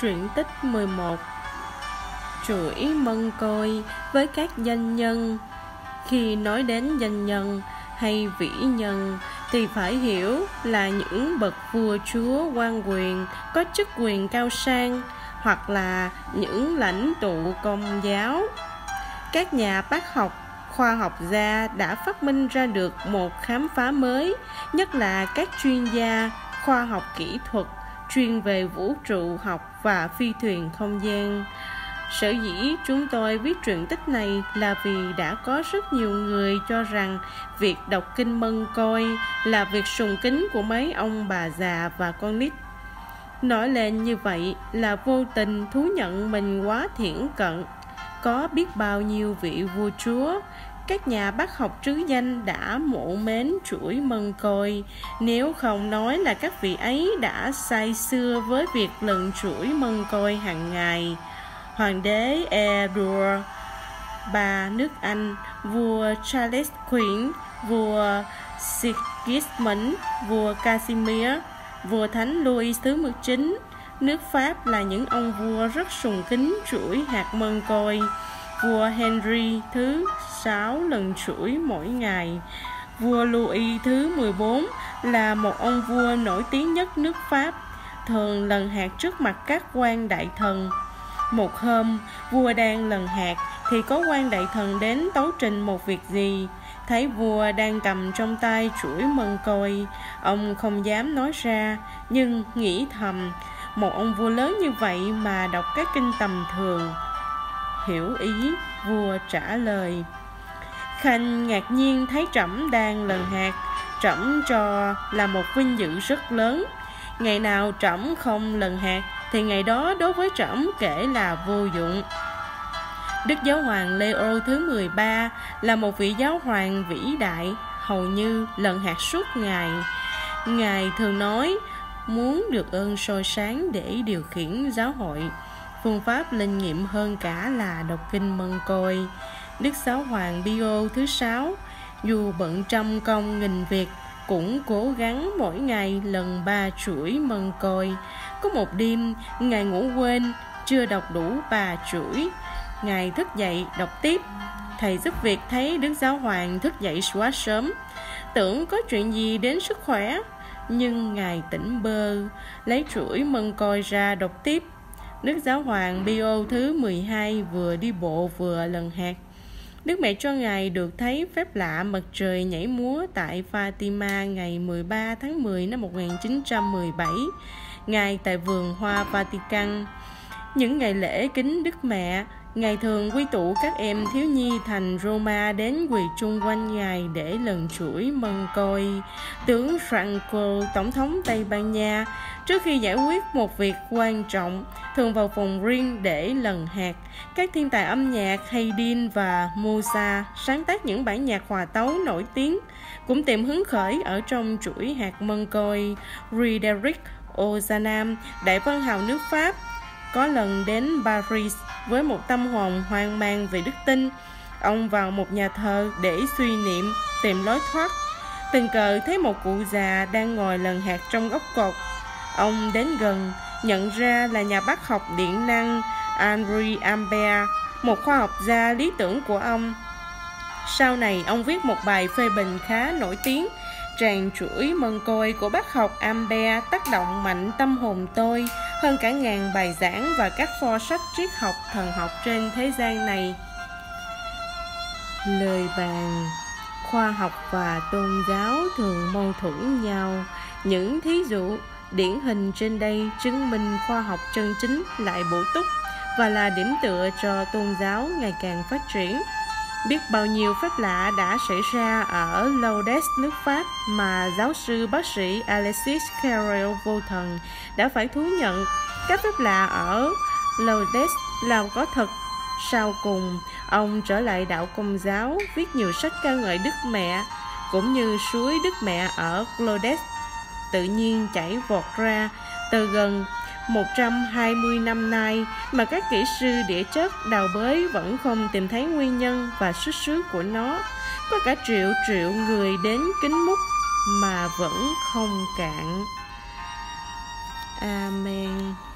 Truyện tích 11 Chuỗi mân côi với các danh nhân. Khi nói đến danh nhân hay vĩ nhân Thì phải hiểu là những bậc vua chúa quan quyền Có chức quyền cao sang Hoặc là những lãnh tụ công giáo. Các nhà bác học, khoa học gia đã phát minh ra được một khám phá mới, nhất là các chuyên gia khoa học kỹ thuật chuyên về vũ trụ học và phi thuyền không gian. Sở dĩ chúng tôi viết truyện tích này là vì đã có rất nhiều người cho rằng việc đọc kinh mân coi là việc sùng kính của mấy ông bà già và con nít. Nói lên như vậy là vô tình thú nhận mình quá thiển cận. Có biết bao nhiêu vị vua chúa, các nhà bác học trứ danh đã mộ mến chuỗi mân côi. Nếu không nói là các vị ấy đã say xưa với việc lần chuỗi mân côi hàng ngày. Hoàng đế Edward ba nước Anh, vua Charles Queen vua Sigismund, vua Casimir, vua thánh Louis thứ 19 nước Pháp là những ông vua rất sùng kính chuỗi hạt mân côi vua Henry thứ 6 lần chuỗi mỗi ngày. Vua Louis thứ 14 là một ông vua nổi tiếng nhất nước Pháp, thường lần hạt trước mặt các quan đại thần. Một hôm, vua đang lần hạt thì có quan đại thần đến tấu trình một việc gì. Thấy vua đang cầm trong tay chuỗi mừng côi, ông không dám nói ra, nhưng nghĩ thầm, một ông vua lớn như vậy mà đọc các kinh tầm thường. Hiểu ý, vua trả lời khanh ngạc nhiên thấy trẫm đang lần hạt trẫm cho là một vinh dự rất lớn ngày nào trẫm không lần hạt thì ngày đó đối với trẫm kể là vô dụng Đức Giáo hoàng Leo thứ 13 là một vị giáo hoàng vĩ đại, hầu như lần hạt suốt ngày. Ngài thường nói muốn được ơn soi sáng để điều khiển giáo hội. Phương pháp linh nghiệm hơn cả là đọc kinh mân côi. Đức Giáo Hoàng bio thứ sáu dù bận trăm công nghìn việc cũng cố gắng mỗi ngày lần ba chuỗi mân côi. Có một đêm, Ngài ngủ quên, chưa đọc đủ ba chuỗi. Ngài thức dậy đọc tiếp. Thầy giúp việc thấy Đức Giáo Hoàng thức dậy quá sớm. Tưởng có chuyện gì đến sức khỏe, nhưng Ngài tỉnh bơ, lấy chuỗi mân côi ra đọc tiếp. Đức Giáo Hoàng Pio thứ 12 vừa đi bộ vừa lần hạt Đức mẹ cho Ngài được thấy phép lạ mặt trời nhảy múa tại Fatima ngày 13 tháng 10 năm 1917, Ngài tại vườn hoa Vatican. Những ngày lễ kính Đức Mẹ, Ngài thường quy tụ các em thiếu nhi thành Roma đến quỳ chung quanh Ngài để lần chuỗi mân côi. Tướng Franco, Tổng thống Tây Ban Nha, trước khi giải quyết một việc quan trọng, thường vào phòng riêng để lần hạt. Các thiên tài âm nhạc Haydn và Mozart sáng tác những bản nhạc hòa tấu nổi tiếng, cũng tìm hứng khởi ở trong chuỗi hạt mân côi. Riederic Ozanam, đại văn hào nước Pháp, có lần đến Paris với một tâm hồn hoang mang về đức tin. Ông vào một nhà thờ để suy niệm, tìm lối thoát. Tình cờ thấy một cụ già đang ngồi lần hạt trong góc cột. Ông đến gần, nhận ra là nhà bác học điện năng Henri Ampère, một khoa học gia lý tưởng của ông. Sau này, ông viết một bài phê bình khá nổi tiếng tràn chuỗi mân côi của bác học Ampere tác động mạnh tâm hồn tôi hơn cả ngàn bài giảng và các pho sách triết học thần học trên thế gian này. Lời bàn, Khoa học và tôn giáo thường mâu thuẫn nhau. Những thí dụ, điển hình trên đây chứng minh khoa học chân chính lại bổ túc và là điểm tựa cho tôn giáo ngày càng phát triển. Biết bao nhiêu phép lạ đã xảy ra ở Lourdes, nước Pháp mà giáo sư bác sĩ Alexis Carrel vô thần đã phải thú nhận các phép lạ ở Lourdes là có thật. Sau cùng, ông trở lại đạo công giáo viết nhiều sách ca ngợi Đức Mẹ cũng như suối Đức Mẹ ở Lourdes tự nhiên chảy vọt ra từ gần 120 năm nay mà các kỹ sư địa chất đào bới vẫn không tìm thấy nguyên nhân và xuất xứ của nó. Có cả triệu triệu người đến kính múc mà vẫn không cạn. Amen.